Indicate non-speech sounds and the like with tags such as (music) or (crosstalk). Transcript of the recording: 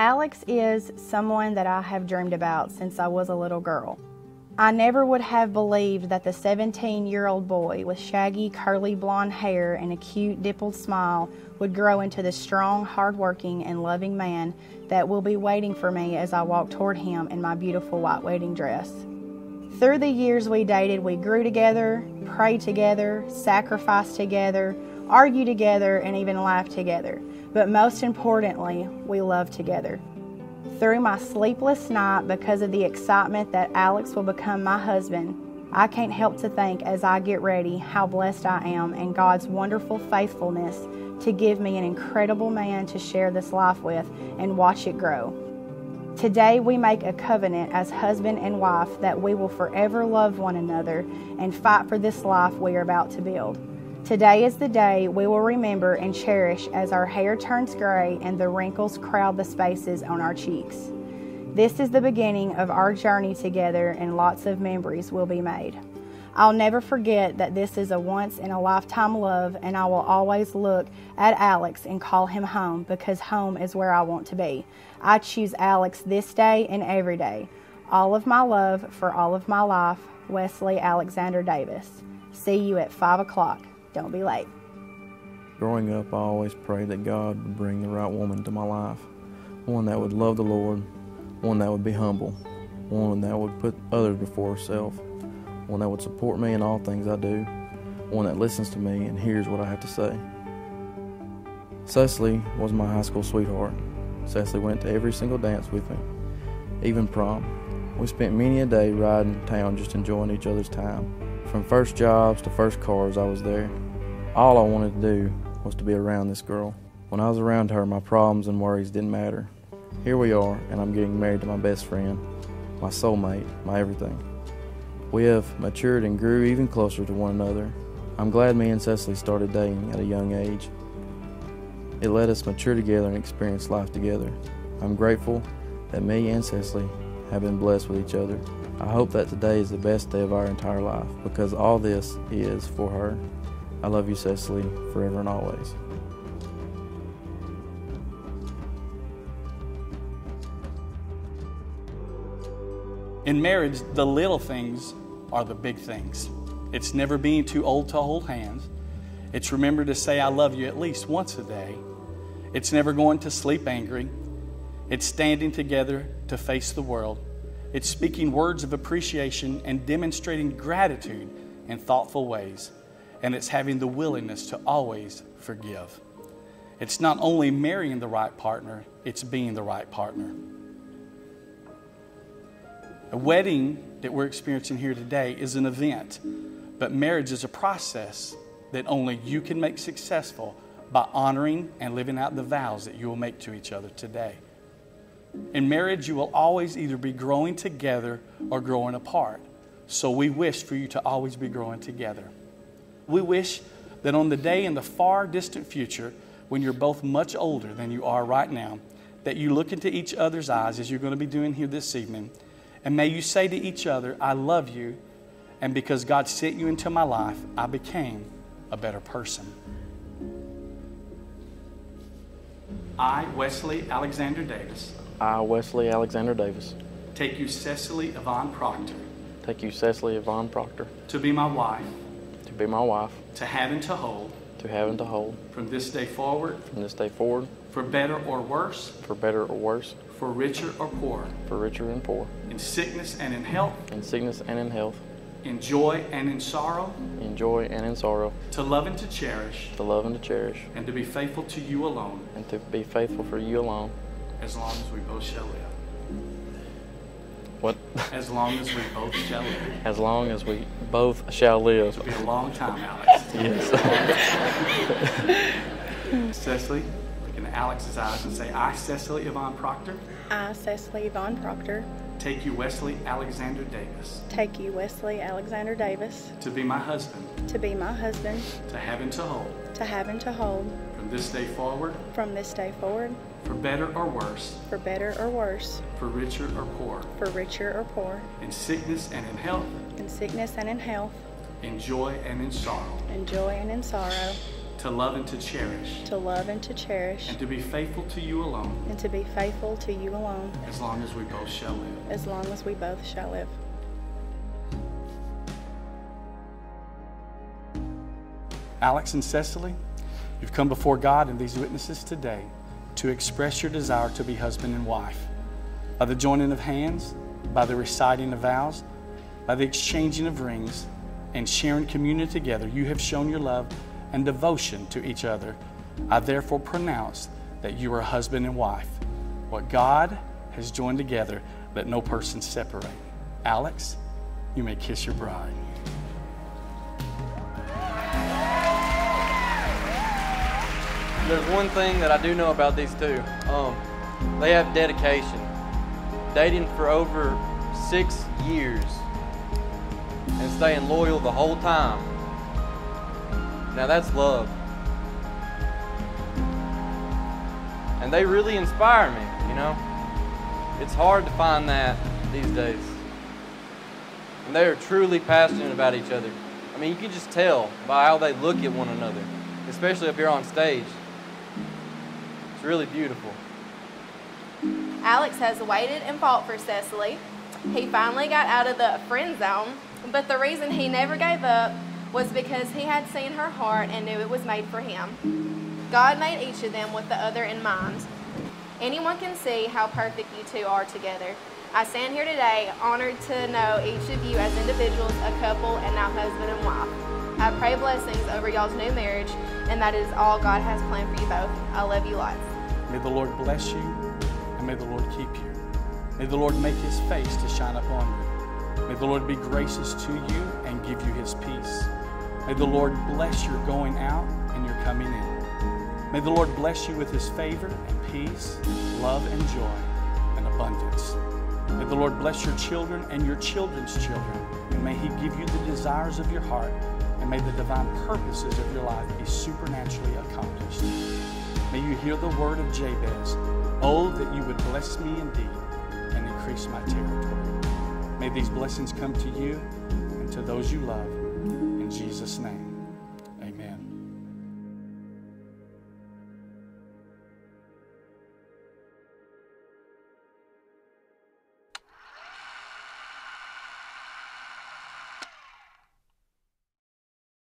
Alex is someone that I have dreamed about since I was a little girl. I never would have believed that the 17 year old boy with shaggy, curly blonde hair and a cute, dimpled smile would grow into the strong, hardworking, and loving man that will be waiting for me as I walk toward him in my beautiful white wedding dress. Through the years we dated, we grew together, prayed together, sacrificed together, argued together, and even laugh together. But most importantly, we love together. Through my sleepless night because of the excitement that Alex will become my husband, I can't help to think as I get ready how blessed I am and God's wonderful faithfulness to give me an incredible man to share this life with and watch it grow. Today, we make a covenant as husband and wife that we will forever love one another and fight for this life we are about to build. Today is the day we will remember and cherish as our hair turns gray and the wrinkles crowd the spaces on our cheeks. This is the beginning of our journey together, and lots of memories will be made. I'll never forget that this is a once in a lifetime love, and I will always look at Alex and call him home because home is where I want to be. I choose Alex this day and every day. All of my love for all of my life, Wesley Alexander Davis. See you at 5 o'clock. Don't be late. Growing up, I always prayed that God would bring the right woman to my life. One that would love the Lord, one that would be humble, one that would put others before herself, one that would support me in all things I do, one that listens to me and hears what I have to say. Cecily was my high school sweetheart. Cecily went to every single dance with me, even prom. We spent many a day riding town just enjoying each other's time. From first jobs to first cars, I was there. All I wanted to do was to be around this girl. When I was around her, my problems and worries didn't matter. Here we are, and I'm getting married to my best friend, my soulmate, my everything. We have matured and grew even closer to one another. I'm glad me and Cecily started dating at a young age. It let us mature together and experience life together. I'm grateful that me and Cecily have been blessed with each other. I hope that today is the best day of our entire life because all this is for her. I love you, Cecily, forever and always. In marriage, the little things are the big things. It's never being too old to hold hands. It's remember to say I love you at least once a day. It's never going to sleep angry. It's standing together to face the world. It's speaking words of appreciation and demonstrating gratitude in thoughtful ways. And it's having the willingness to always forgive. It's not only marrying the right partner, it's being the right partner. A wedding that we're experiencing here today is an event, but marriage is a process that only you can make successful by honoring and living out the vows that you will make to each other today. In marriage, you will always either be growing together or growing apart. So we wish for you to always be growing together. We wish that on the day in the far distant future, when you're both much older than you are right now, that you look into each other's eyes as you're going to be doing here this evening, and may you say to each other, I love you, and because God sent you into my life, I became a better person. I, Wesley Alexander Davis, I, Wesley Alexander Davis, take you, Cecily Yvonne Proctor, take you, Cecily Yvonne Proctor, to be my wife, to be my wife, to have and to hold, to have and to hold, from this day forward, from this day forward, for better or worse, for better or worse, for richer or poor, for richer and poor, in sickness and in health, in sickness and in health, in joy and in sorrow, in joy and in sorrow, to love and to cherish, to love and to cherish, and to be faithful to you alone, and to be faithful for you alone, as long as we both shall live. What? As long as we both shall live. (laughs) As long as we both shall live. It'll be a long time, Alex. Yes. (laughs) Cecily, look in Alex's eyes and say, I, Cecily Yvonne Proctor, I, Cecily Yvonne Proctor, take you, Wesley Alexander Davis, take you, Wesley Alexander Davis, to be my husband, to be my husband, to have and to hold, to have and to hold, from this day forward, from this day forward, for better or worse, for better or worse, for richer or poor, for richer or poor, in sickness and in health, in sickness and in health, in joy and in sorrow, in joy and in sorrow, to love and to cherish, to love and to cherish, and to be faithful to you alone and to be faithful to you alone as long as we both shall live. as long as we both shall live. Alex and Cecily, you've come before God and these witnesses today to express your desire to be husband and wife. By the joining of hands, by the reciting of vows, by the exchanging of rings, and sharing communion together, you have shown your love and devotion to each other. I therefore pronounce that you are husband and wife. What God has joined together, let no person separate. Alex, you may kiss your bride. There's one thing that I do know about these two. Um, they have dedication. Dating for over six years and staying loyal the whole time. Now that's love. And they really inspire me, you know? It's hard to find that these days. And they are truly passionate about each other. I mean, you can just tell by how they look at one another, especially up here on stage. It's really beautiful. Alex has waited and fought for Cecily. He finally got out of the friend zone, but the reason he never gave up was because he had seen her heart and knew it was made for him. God made each of them with the other in mind. Anyone can see how perfect you two are together. I stand here today honored to know each of you as individuals, a couple, and now husband and wife. I pray blessings over y'all's new marriage, and that is all God has planned for you both. I love you lots. May the Lord bless you, and may the Lord keep you. May the Lord make his face to shine upon you. May the Lord be gracious to you and give you his peace. May the Lord bless your going out and your coming in. May the Lord bless you with his favor and peace, love and joy and abundance. May the Lord bless your children and your children's children, and may he give you the desires of your heart, may the divine purposes of your life be supernaturally accomplished. May you hear the word of Jabez, Oh, that you would bless me indeed and increase my territory. May these blessings come to you and to those you love. In Jesus' name.